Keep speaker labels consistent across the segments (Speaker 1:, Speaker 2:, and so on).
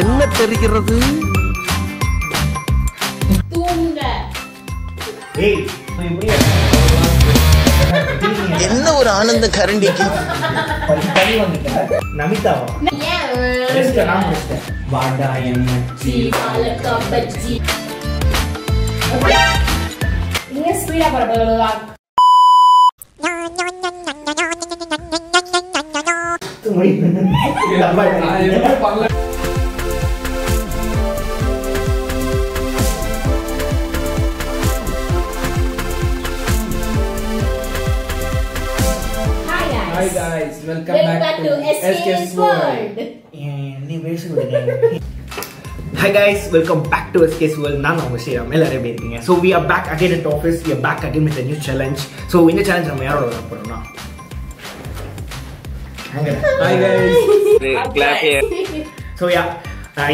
Speaker 1: என்ன தெரிகிறது? என்ன ஒரு ஆனந்த கரண்டிக்கு
Speaker 2: தனி
Speaker 3: welcome,
Speaker 4: welcome
Speaker 3: back, to,
Speaker 4: to
Speaker 3: SKS World.
Speaker 2: நீ பேசிக்கிட்டு hi guys welcome back to SKS world நான் உங்கள் ஸ்ரீராம் எல்லாரும் எப்படி இருக்கீங்க. So we are back again at office we are back again with new challenge so இந்த சேலஞ்ச் நம்ம யாரோட வர போகிறோம்னா
Speaker 3: ஹாய் கைஸ்
Speaker 2: ஸோ யா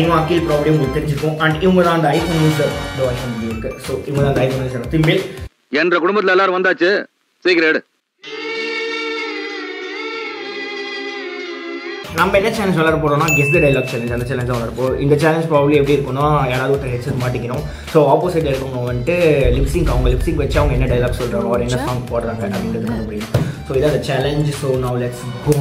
Speaker 2: இவன் அக்கீல் ப்ராப்ளம் உங்களுக்கு அண்ட் இவங்க தான் அந்த ஐஃபோன் யூஸர் இந்த வாய்ஸ் இருக்கு. ஸோ இவங்க தான் அந்த ஐஃபோன் யூஸர் திம்பில்
Speaker 5: என்ற குடும்பத்தில் எல்லாரும் வந்தாச்சு. சீக்கிரம் எடு.
Speaker 2: நம்ம என்ன சேலஞ்ச் விளாட போறோம்னா கெஸ் த டைலாக் சேலஞ்ச் அந்த சேலஞ்ச் விளாட போறோம் இந்த சேலஞ்ச் ப்ராப்ளம் எப்படி இருக்கும்னா யாராவது ஒருத்தர் ஹெட்செட் மாட்டிக்கணும். ஸோ ஆப்போசிட்ல இருக்கவங்க வந்துட்டு லிப்ஸிங் அவங்க லிப்ஸிங் வச்சு அவங்க என்ன டைலாக் சொல்றாங்க ஒரு என்ன சாங் போடுறாங்க அப்படின்றது கண்டுபிடிக்கணும் ஸோ இதான் அந்த challenge so now let's go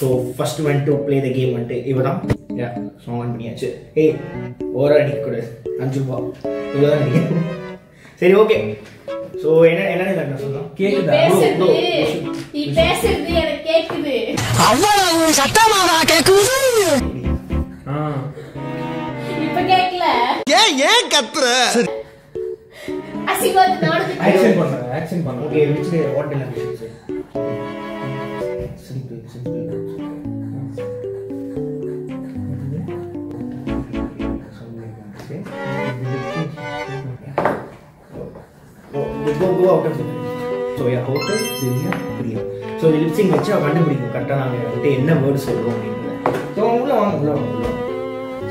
Speaker 2: so first one to play the game வந்துட்டு இவ தான் யா சாங் ஆன் பண்ணியாச்சு. ஏய் ஓவரா அடிக்க கூடாது அஞ்சு ரூபா. இவ்வளோதான் அடிக்கணும். சரி ஓகே ஸோ என்ன என்ன
Speaker 4: நீ
Speaker 3: கேக்குதா?
Speaker 4: நீ பேசுறது எனக்கு கேக்குது.
Speaker 1: அவ்வளவு சத்தமாவா கேக்குது.
Speaker 4: இப்ப கேக்கல.
Speaker 1: ஏன் ஏன் கத்துற?
Speaker 4: நானும்
Speaker 3: Action பண்றேன், action பண்றேன்.
Speaker 2: Okay which what language simple simple go go out of so yeah hotel Divya Priya so இந்த லிப்ஸிங் வச்சு அவள் கண்டுபிடிக்கும் கரெக்டாக நாங்கள் வந்துட்டு என்ன வேர்டு சொல்கிறோம் அப்படின்றத ஸோ உள்ள வாங்க உள்ள வாங்க உள்ள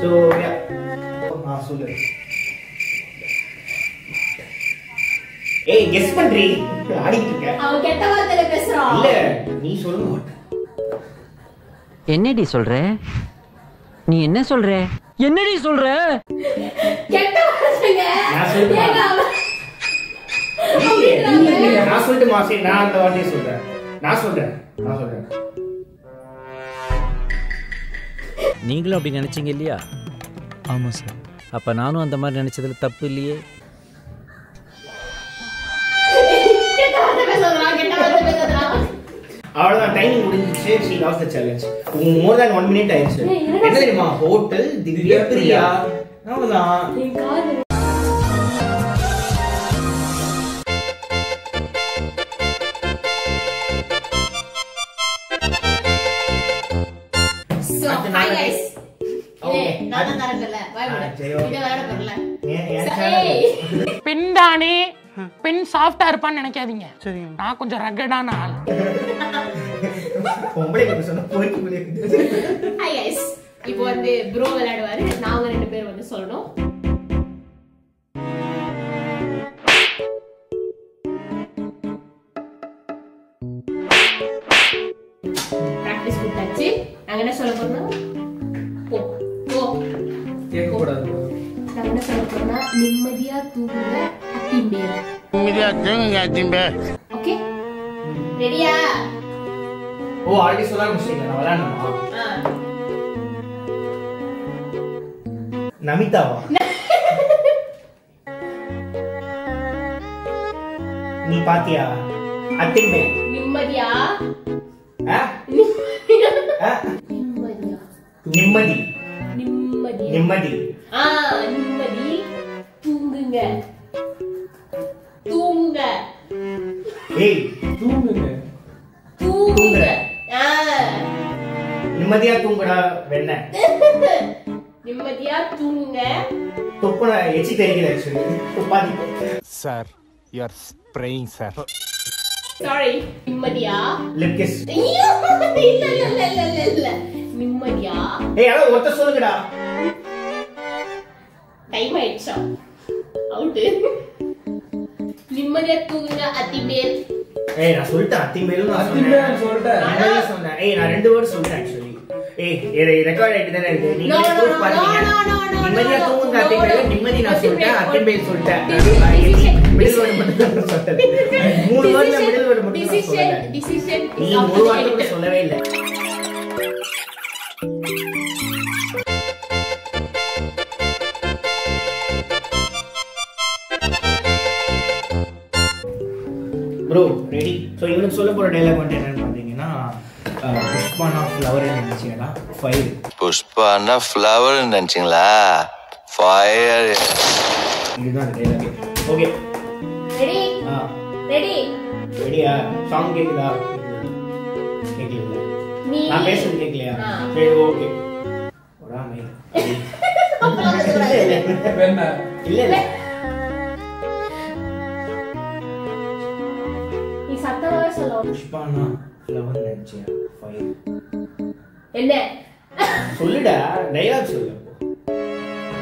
Speaker 2: ஸோ யா ஆ சொல்லு ஏய் கெஸ் பண்றீ ஆடிட்டு இருக்க
Speaker 4: அவன் கெட்ட வார்த்தையில பேசுறான்
Speaker 2: இல்ல நீ சொல்லு
Speaker 6: என்னடி சொல்ற? நீ என்ன சொல்ற? என்னடி சொல்ற?
Speaker 4: கெட்ட வார்த்தைங்க.
Speaker 2: நான் சொல்லுமா? நான் சொல்லிட்டு மாசி நான் அந்த வார்த்தையை சொல்றேன். நான் சொல்றேன். நான் சொல்றேன்.
Speaker 7: நீங்களும் அப்படி நினைச்சீங்க இல்லையா? ஆமாம் சார். அப்போ நானும் அந்த மாதிரி நினைச்சதுல தப்பு இல்லையே?
Speaker 2: அவ்வளவுதான். டைமிங் முடிஞ்சிச்சு. She loss the challenge more then one minute ஆயிடுச்சு. என்ன தெரியுமா? ஹோட்டல் திவ்யா பிரியா. அவ்வளவுதான்
Speaker 8: பெண் தானே பெண் சாஃப்டா இருப்பான்னு நினைக்காதீங்க. நான் கொஞ்சம் ரகடான ஆள்.
Speaker 4: இப்போ வந்து ப்ரோ விளையாடுவாரு. நாங்க ரெண்டு பேரும் வந்து சொல்லணும். பிராக்டிஸ் கொடுத்தாச்சு. நாங்க என்ன சொல்ல போறோம்னா
Speaker 3: bro.
Speaker 4: நாங்க என்ன சொல்ல போறோம்னா நிம்மதியா தூங்குங்க அத்திம்பேர்
Speaker 1: நிம்மதியா தூங்குங்க அத்திம்பே
Speaker 4: ஓகே ரெடியா
Speaker 2: ஓ ஆல்ரெடி சொல்ல ஆரம்பிச்சிட்டீங்க நான் விளையாடணுமா நமிதாவா நீ பாத்தியா அத்திம்பே
Speaker 4: நிம்மதியா
Speaker 2: ஆ? ஆ?
Speaker 4: நிம்மதியா
Speaker 2: நிம்மதி
Speaker 4: நிம்மதியா
Speaker 2: நிம்மதி
Speaker 4: ஆ
Speaker 2: நிம்மதியா தூங்குடா வெண்ண.
Speaker 4: நிம்மதியா தூங்குங்க.
Speaker 2: துப்புன எச்சி actually துப்பாதி
Speaker 1: sir you are spraying sir
Speaker 4: sorry நிம்மதியா?
Speaker 2: லிப் கிஸ்
Speaker 4: ஐயோ, இல்ல இல்ல இல்ல இல்ல இல்ல நிம்மதியா?
Speaker 2: ஏய் யாராவது ஒருத்தர் சொல்லுங்கடா.
Speaker 4: டைம் ஆயிடுச்சா? அவுட்டு நிம்மதியா தூங்குங்க அத்தி பேர்
Speaker 2: ஏய் நான் சொல்லிட்டேன் அத்திம்பேலும் நான்
Speaker 3: சொல்லிட்டேன்.
Speaker 2: நிம்மதியா சொன்னேன். ஏய் நான் ரெண்டு வேர்டு சொல்லிட்டேன் ஏய் இது ரெக்கார்ட் ஆயிட்டு தானே இருக்கு. நீங்க ப்ரூஃப் பாத்தீங்க. நிம்மதியா தூங்குங்க அத்திம்பேல
Speaker 4: no.
Speaker 2: நிம்மதி நான் சொல்லிட்டேன் அத்திம்பேல் சொல்லிட்டேன்.
Speaker 4: Decision,
Speaker 2: மிடில் வேர்டு மட்டும் சொல்லிட்டேன் மூணு வேர்ட்ல மிடில் வேர்டு மட்டும் நீ
Speaker 4: is up
Speaker 2: ஒரு வார்த்தை கூட. சொல்லவே இல்லை. ப்ரோ ரெடி ஸோ இவனுக்கு சொல்ல போகிற டைலாக் வந்துட்டு என்னன்னு புஷ்பானா ஃப்ளவர் நினச்சிங்கன்னா ஃபைவ்
Speaker 9: புஷ்பான்னா ஃப்ளவர் நினைச்சிங்களா? ஃபயர்
Speaker 2: இதுதான் அந்த டைலாக் ஓகே
Speaker 4: Ready?
Speaker 2: ஆ.
Speaker 4: Ready?
Speaker 2: ரெடியா சாங் கேக்குதா? கேட்கல
Speaker 4: நீ.
Speaker 2: நான் பேசுறது கேட்கலையா
Speaker 4: ஆ.
Speaker 2: சரி ஓகே ஒராமை
Speaker 3: என்ன
Speaker 2: இல்ல இல்ல.
Speaker 4: நீ சத்தமாவே சொல்ல.
Speaker 2: புஷ்பானா ஃபைவ்
Speaker 4: என்ன?
Speaker 2: சொல்லுடா டைலாக் சொல்லு.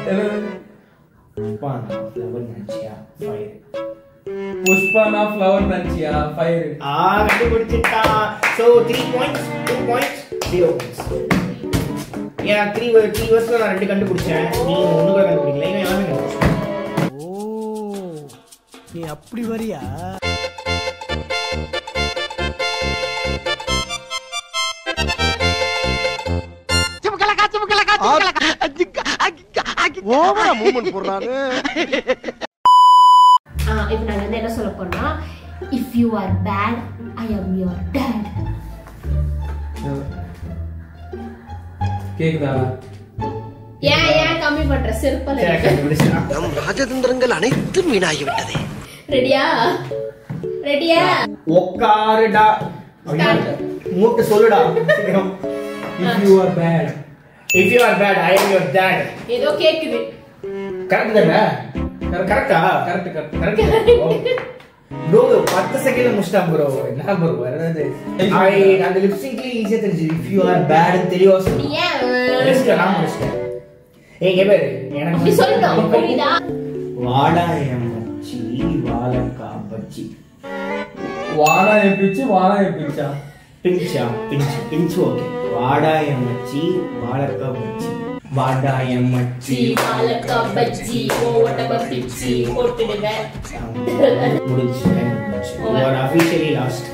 Speaker 3: என்னது?
Speaker 2: புஷ்பானா ஃப்ளவர் நினச்சியா ஃபைவ்
Speaker 3: ஃப்ளவர் நினைச்சியா ஃபயர்
Speaker 2: ஆ கண்டுபிடிச்சிட்டா. So three points two points zero points ஏன் த்ரீ த்ரீ வருஷம் நான் ரெண்டு கண்டுபிடிச்சேன். நீ ஒன்று கூட கண்டுபிடிக்கல. இவன் எல்லாமே கண்டுபிடிச்சேன்
Speaker 1: நீ அப்படி வரியா? மூமெண்ட் போடுறாரு
Speaker 4: ஆ இப்போ நாங்க வந்து என்ன சொல்ல போறோம்னா if you are bad I am your dad
Speaker 3: கேக்குதா?
Speaker 4: ஏன் ஏன் கம்மி பண்ற? செருப்பல
Speaker 1: நம் ராஜதந்திரங்கள் அனைத்தும் வீணாகி விட்டதே
Speaker 4: ரெடியா ரெடியா
Speaker 2: உக்காருடா மூட்டு சொல்லுடா
Speaker 3: if you are bad
Speaker 2: if you are bad I am your dad
Speaker 4: ஏதோ கேக்குது.
Speaker 2: கரெக்ட் தானே? கரெக்டா
Speaker 3: கரெக்ட் கரெக்ட்
Speaker 2: கரெக்ட் ப்ரோ பத்து செகண்ட்ல முடிச்சிட்டான் ப்ரோ என்ன ப்ரோ வரது அந்த லிப்ஸ்டிக்ல ஈஸியா தெரிஞ்சு இஃப் யூ ஆர் பேட்
Speaker 4: ஏன்
Speaker 2: ரெஸ்ட் நான் முடிச்சிட்டேன் ஏய் பாரு. எனக்கு
Speaker 4: சொல்லணும் புரியுதா
Speaker 2: வாடாயம் மச்சி வாழக்கா பச்சி
Speaker 3: வானா எப்பிச்சு வானா எப்பிச்சா
Speaker 2: பிஞ்சா பிஞ்சு பிஞ்சு ஓகே வாடாயம் மச்சி வாழக்கா பச்சி வாடாயம் மச்சி
Speaker 4: சி வாழக்கா பஜ்ஜி ஓ ஒட்டப்ப பிச்சி போட்டுடுவேன்
Speaker 2: முடிஞ்சு ஒரு அஃபிஷியலி லாஸ்ட்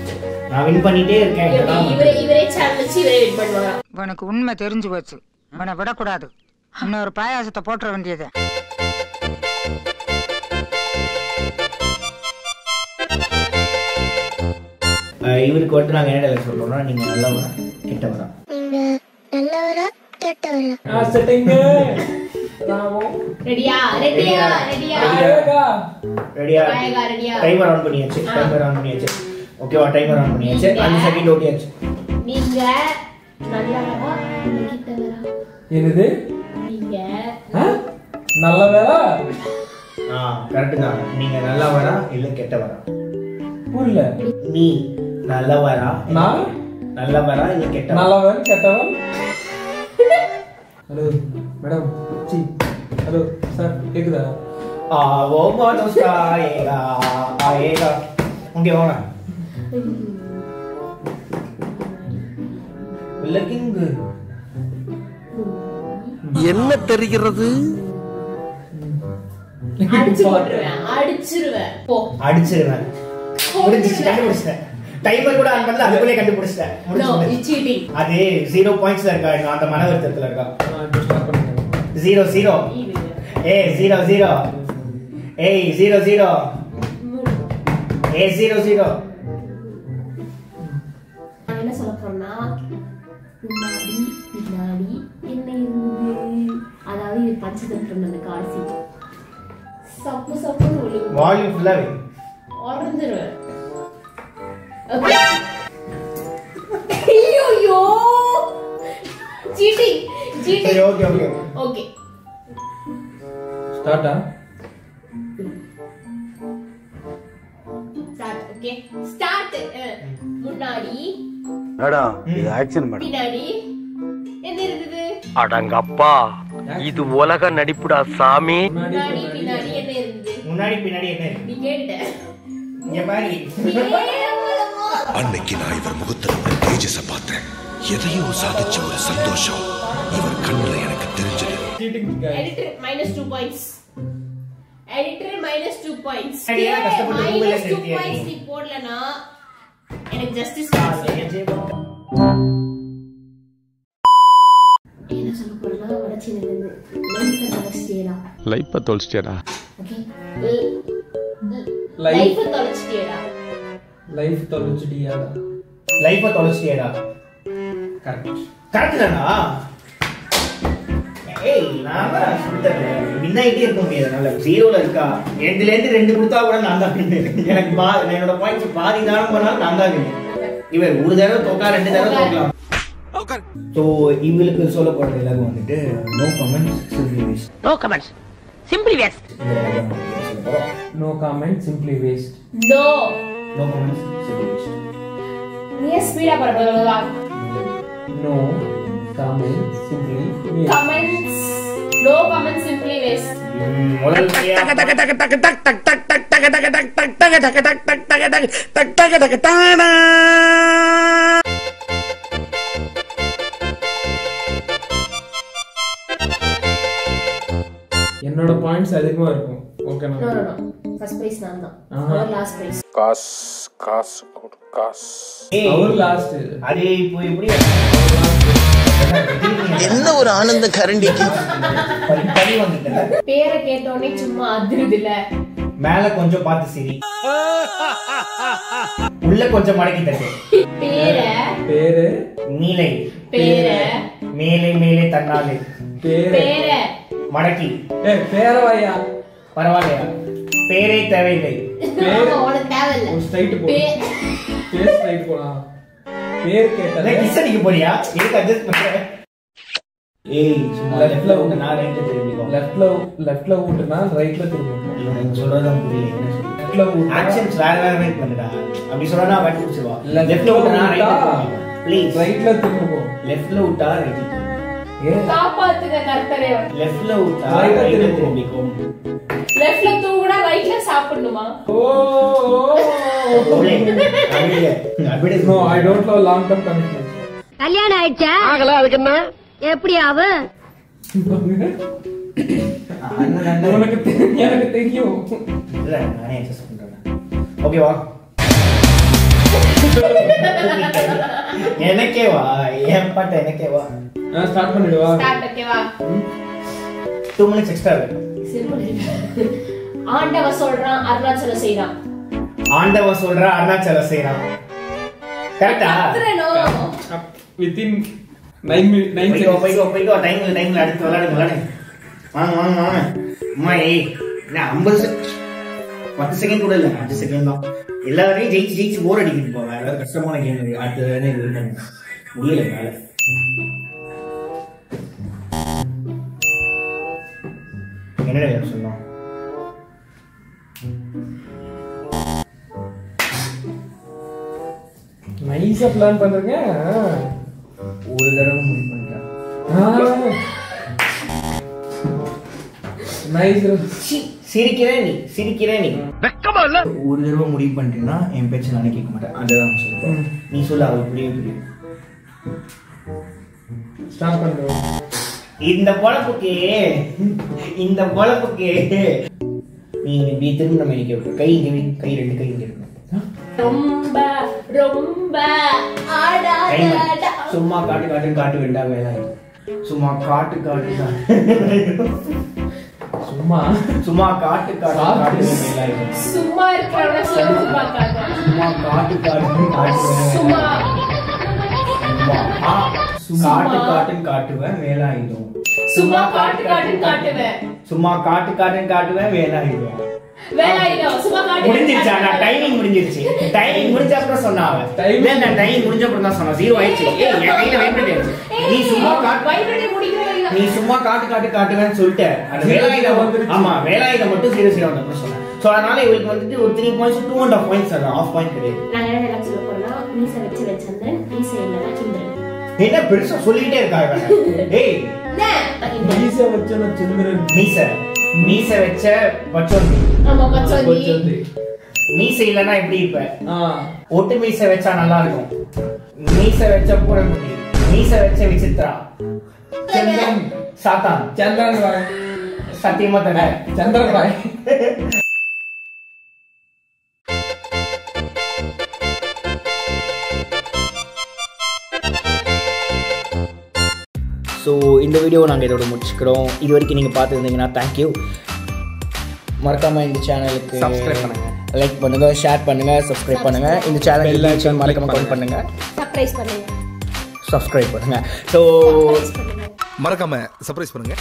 Speaker 2: நான் வின் பண்ணிட்டே இருக்கேன்
Speaker 4: இவரே இவரே சேனல் வச்சு இவரே வின் பண்ணுவாரா
Speaker 6: உனக்கு உண்மை தெரிஞ்சு போச்சு உன்னை விடக்கூடாது இன்னொரு பாயாசத்தை போட்டுற வேண்டியது
Speaker 2: இவருக்கு வந்து நாங்க என்ன dialogue சொல்றோம்னா நீங்க நல்லவரா கெட்டவரா
Speaker 3: ஆ செட்டிங்க ராமம்
Speaker 4: ரெடியா ரெடியா ரெடியா
Speaker 2: ரெடியா
Speaker 4: ரெடியா
Speaker 2: டைமர் ஆன் பண்ணியாச்சு. டைமர் ஆன் பண்ணியாச்சு. ஓகேவா டைமர் ஆன் பண்ணியாச்சு. அஞ்சு செகண்ட்
Speaker 4: நீங்க நல்லவரா கிட்டவரா?
Speaker 3: என்னது?
Speaker 4: நீங்க
Speaker 3: ஆ? நல்ல வேலை
Speaker 2: ஆ கரெக்ட் தான். நீங்க நல்லவரா இல்ல கெட்டவரா?
Speaker 3: புரியல.
Speaker 2: நீ நல்லவரா
Speaker 3: நான்?
Speaker 2: நல்லவரா இல்ல கெட்டவரா?
Speaker 3: நல்லவன் கெட்டவன் ஹலோ மேடம் சி ஹலோ சார் கேக்குதா?
Speaker 2: ஆவோ மனோஸ்கா ஏகா ஆயேகா ஓகே வாங்க. லுக்கிங் குட்
Speaker 1: என்ன தெரிகிறது?
Speaker 4: அடிச்சிருவேன். போ.
Speaker 2: அடிச்சிருவேன். முடிஞ்சிச்சு கண்டுபிடிச்சிட்டேன். டைமர் கூட ஆன் பண்ணல அதுக்குள்ளே கண்டுபிடிச்சிட்டேன். அது ஜீரோ பாயிண்ட்ஸ்ல இருக்கா அந்த மன வருத்தத்துல இருக்கா?
Speaker 3: 0 0 ஏ
Speaker 2: 0 0 ஏய் 0 0 ஏ 0
Speaker 4: 0 என்ன சொல்ல போறோம்னா முன்னாடி பின்னாடி என்ன இருந்தது? அதாவது இது பஞ்சதந்திரம் அந்த காசி சப்பு சப்புன்னு ஒழுங்கு.
Speaker 2: வால்யூம் ஃபுல்லாவே
Speaker 4: உடஞ்சிருவேன் ஓகே ஐயோ cheating cheating
Speaker 2: okay okay.
Speaker 4: Okay.
Speaker 3: ஸ்டார்ட்டா
Speaker 4: start okay start முன்னாடி.
Speaker 1: மேடம் இது ஆக்ஷன் மேடம்.
Speaker 4: பின்னாடி. என்ன இருந்தது?
Speaker 1: அடங்கப்பா இது உலக நடிப்புடா சாமி.
Speaker 4: முன்னாடி பின்னாடி என்ன இருந்தது?
Speaker 2: முன்னாடி பின்னாடி என்ன இருக்கு
Speaker 4: நீ கேட்ட
Speaker 2: இங்க பாரு.
Speaker 4: கேவலமா
Speaker 10: அன்னைக்கு நான் இவர் முகத்துல ஒரு தேஜஸ பார்த்தேன். எதையோ சாதிச்ச ஒரு சந்தோஷம் இவர் கண்ணுல எனக்கு தெரிஞ்சது.
Speaker 4: Editor minus two points editor minus two points minus two points
Speaker 2: நீ?
Speaker 4: போடலனா எனக்கு ஜஸ்டிஸ் என்ன சொல்ல போறேன்னா வடச்சேரியில இருந்து லைஃப் தொலைச்சிட்டேடா ஓகே. லைஃப் தொலைச்சிட்டேடா
Speaker 3: லைஃப்
Speaker 2: தொலைச்சிட்டியடா?
Speaker 3: கரெக்ட்.
Speaker 2: கரெக்ட் தானா ஏய் நான் தான் சொல்லிட்டேன். வின்னாயிட்டே இருக்க முடியாது ஜீரோல இருக்கா? ரெண்டுல இருந்து ரெண்டு கொடுத்தா கூட நான் தான். எனக்கு பா என்னோட பாயிண்ட்ஸ் பாதி தானம் பண்ணாலும் நான் தான். இவர் ஒரு தடவை தோக்கா ரெண்டு தடவை தோக்கலாம். ஸோ இவங்களுக்கு சொல்ல போறது எல்லாரும் வந்துட்டு no comments simply waste
Speaker 6: no comments simply waste
Speaker 2: சொல்ல போறோம்?
Speaker 3: No comment simply waste
Speaker 4: no
Speaker 2: no comments simply waste
Speaker 4: நீ ஸ்பீடா போற போறா
Speaker 3: no comment simply
Speaker 4: comments no comments simply waste
Speaker 2: முதல்
Speaker 3: என்னோட பாயிண்ட்ஸ் அதிகமா இருக்கும்.
Speaker 4: நோ ஃபர்ஸ்ட் பிரைஸ் நான் தான். லாஸ்ட் பிரைஸ்
Speaker 5: காசு காசு கொடு காசு
Speaker 3: அவர் லாஸ்ட்
Speaker 2: அது இப்போ எப்படி?
Speaker 1: என்ன ஒரு ஆனந்த கரண்டிக்கு?
Speaker 4: பேரை கேட்டோடனே சும்மா அதிருதுல
Speaker 2: மேல கொஞ்சம் பார்த்து சிரி. உள்ள கொஞ்சம் மடக்கி தட்டு.
Speaker 4: பேரை.
Speaker 3: பேரு.
Speaker 2: நீலை.
Speaker 4: பேரை.
Speaker 2: மேலே மேலே தன்னாலே.
Speaker 3: பேரு.
Speaker 4: பேரை.
Speaker 2: மடக்கி.
Speaker 3: ஏ பேரவாயா?
Speaker 2: பரவாயில்லையா? பேரே தேவையில்லை.
Speaker 4: உனக்கு தேவையில்ல.
Speaker 3: ஒரு ஸ்ட்ரைட் போ
Speaker 4: பே-
Speaker 3: பேர் ஸ்ட்ரைட் போலாம் பேர் கேட்டது
Speaker 2: கிஸ் அடிக்க போறியா? எதுக்கு அட்ஜஸ்ட் பண்ற? ஏய் சும்மா லெஃப்ட்ல உங்க நான் ரைட்ல திரும்பிக்கோ.
Speaker 3: லெஃப்ட்ல லெஃப்ட்ல ஊட்டுனா ரைட்ல திரும்பணும்
Speaker 2: இவன் சொல்றதும் புரியல. என்ன சொல்லு
Speaker 3: லெஃப்ட்ல ஊட்டுனா
Speaker 2: ஆக்ஷன்ஸ் வேற வேற மாதிரி பண்ணுடா. அப்படி சொன்னா வட்டி
Speaker 3: Left
Speaker 2: லெஃப்ட்ல விட்டா ரைட்ல ப்ளீஸ்
Speaker 3: ரைட்ல திரும்பணும்
Speaker 2: லெஃப்ட்ல விட்டா ரைட்ல
Speaker 4: காப்பாத்துங்க கர்த்தரே.
Speaker 2: லெஃப்ட்ல
Speaker 3: ல
Speaker 2: ரைட்ல
Speaker 3: திரும்பிக்கோ.
Speaker 2: திரும்பிக்கோ.
Speaker 4: லெஃப்ட்ல தூங்குனா ரைட்ல சாப்பிடணுமா?
Speaker 3: ஓ. No I don't love long term commitment
Speaker 6: கல்யாணம் ஆயிடுச்சா?
Speaker 1: ஆகல அதுக்கு என்ன?
Speaker 6: எப்படி ஆகும்
Speaker 3: உனக்கு எனக்கு தெரியும்.
Speaker 2: இல்ல நானே அட்ஜஸ்ட் பண்றேன். ஓகேவா எனக்கே வா. என் பாட்டு எனக்கே வா.
Speaker 3: நான் ஸ்டார்ட் பண்ணிடுவா
Speaker 4: ஸ்டார்ட் ஓகேவா
Speaker 2: டூ மினிட்ஸ் எக்ஸ்ட்ரா இருக்கு
Speaker 4: ஆண்டவ சொல்றான் அருணாச்சலம் செய்றான்
Speaker 2: ஆண்டவ சொல்ற அருணாச்சலம் செய்யறான் கரெக்டா
Speaker 3: வித்தின் நைன் நைன்
Speaker 2: போய்க்கோ போய்க்கோ போய்க்கோ. டைம்ல டைம்ல அடுத்து விளையாடுங்க விளையாடுங்க வாங்க வாங்க வாங்க. அம்மா ஏய் என்ன ஐம்பது செகண்ட் பத்து செகண்ட் கூட இல்லை. அஞ்சு செகண்ட் தான். எல்லாரையும் ஜெயிச்சு ஜெயிச்சு போர் அடிக்கிட்டு போவேன் வேற ஏதாவது கஷ்டமான கேம் இருக்கு. அடுத்து வேணா இது பண்ணுங்க முடியல மேல என்னடா சொன்னோம்
Speaker 3: நைஸா பிளான் பண்றீங்க?
Speaker 2: ஒரு தடவை முடிவு பண்ணிட்டேன்.
Speaker 3: நைஸ்
Speaker 2: சிரிக்கிறேன் நீ சிரிக்கிறேன் நீ. வெக்கமா இல்ல? ஒரு தடவை முடிவு பண்ணிட்டேன்னா என் பேச்சு நானே கேட்க மாட்டேன். அதுதான் சொல்லுவேன் நீ சொல்லு அவள் புரிய புரியும்
Speaker 3: ஸ்டார்ட் பண்றோம்.
Speaker 2: இந்த பொழப்புக்கு இந்த பொழப்புக்கு. நீ திரும்ப நம்ம கை இங்க வை, கை ரெண்டு கை இங்க இருக்கணும்
Speaker 4: ரொம்ப ரொம்ப
Speaker 2: சும்மா காட்டு காட்டு காட்டு வேண்டாம் வேலை. சும்மா காட்டு காட்டு காட்டு.
Speaker 3: சும்மா.
Speaker 2: சும்மா காட்டு காட்டு காட்டு
Speaker 4: சும்மா இருக்கிறவன சொல்லி பார்க்காத
Speaker 2: சும்மா காட்டு காட்டு காட்டு
Speaker 4: சும்மா.
Speaker 2: சும்மா. காட்டு காட்டுன்னு காட்டுவேன் வேலாயிடும்
Speaker 4: சும்மா காட்டு காட்டுன்னு காட்டுவேன்.
Speaker 2: சும்மா காட்டு காட்டுன்னு காட்டுவேன்
Speaker 4: காட்டு
Speaker 2: முடிஞ்சிருச்சா? நான் டைமிங் முடிஞ்சிருச்சு. டைமிங் முடிஞ்ச அப்புறம் சொன்னா அவன். நான் டைம் முடிஞ்ச அப்புறம் தான் சொன்னா ஜீரோ ஆயிடுச்சு. என் கையில வைப்ரேட் நீ சும்மா நீ சும்மா காட்டு காட்டு காட்டுவேன்னு சொல்லிட்ட. அந்த. ஆமா வேலாயுதம் மட்டும் ஜீரோ ஜீரோ வந்து சொன்னேன். சோ அதனால இவருக்கு வந்துட்டு ஒரு three points two and half points half point கிடையாது.
Speaker 4: நான் என்ன டைலாக் சொல்ல போறேன்னா மீச வச்சு வச்சந்தன் மீச இல்லைன்னா இந்திரன்
Speaker 2: என்ன பெருசா சொல்லிக்கிட்டே இருக்கா இவன்? ஏய்.
Speaker 3: மீச வச்சன சந்திரன்
Speaker 2: மீச. மீச. வச்ச பச்சோந்தி.
Speaker 4: ஆமா பச்சோந்தி.
Speaker 2: மீசை இல்லைன்னா எப்படி இருப்ப? ஒட்டு மீசை வச்சா நல்லா இருக்கும். மீசை வச்ச பூரக்குட்டி மீசை வச்ச விசித்ரா சந்திரன். சாத்தான்.
Speaker 3: சந்திரன் பாய்
Speaker 2: சத்தியமா தானே?
Speaker 3: சந்திரன் பாய்
Speaker 2: ஸோ இந்த வீடியோ நாங்கள் இதோட முடிச்சுக்கிறோம். இது வரைக்கும் நீங்கள் பார்த்துருந்தீங்கன்னா தேங்க்யூ மறக்காம இந்த சேனலுக்கு. லைக் பண்ணுங்க. ஷேர் பண்ணுங்க சப்ஸ்கிரைப் பண்ணுங்க இந்த சேனல் மறக்காம கமெண்ட் பண்ணுங்க.
Speaker 4: சர்ப்ரைஸ் பண்ணுங்க.
Speaker 2: சப்ஸ்கிரைப் பண்ணுங்க. ஸோ
Speaker 10: மறக்காம சர்ப்ரைஸ் பண்ணுங்க.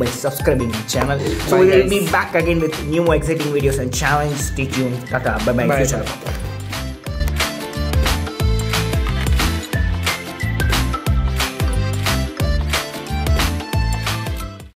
Speaker 2: By subscribing my channel. So we will be back again with new exciting videos and challenge. Stay tuned. Tata. Bye. Bye,
Speaker 3: Bye.
Speaker 2: future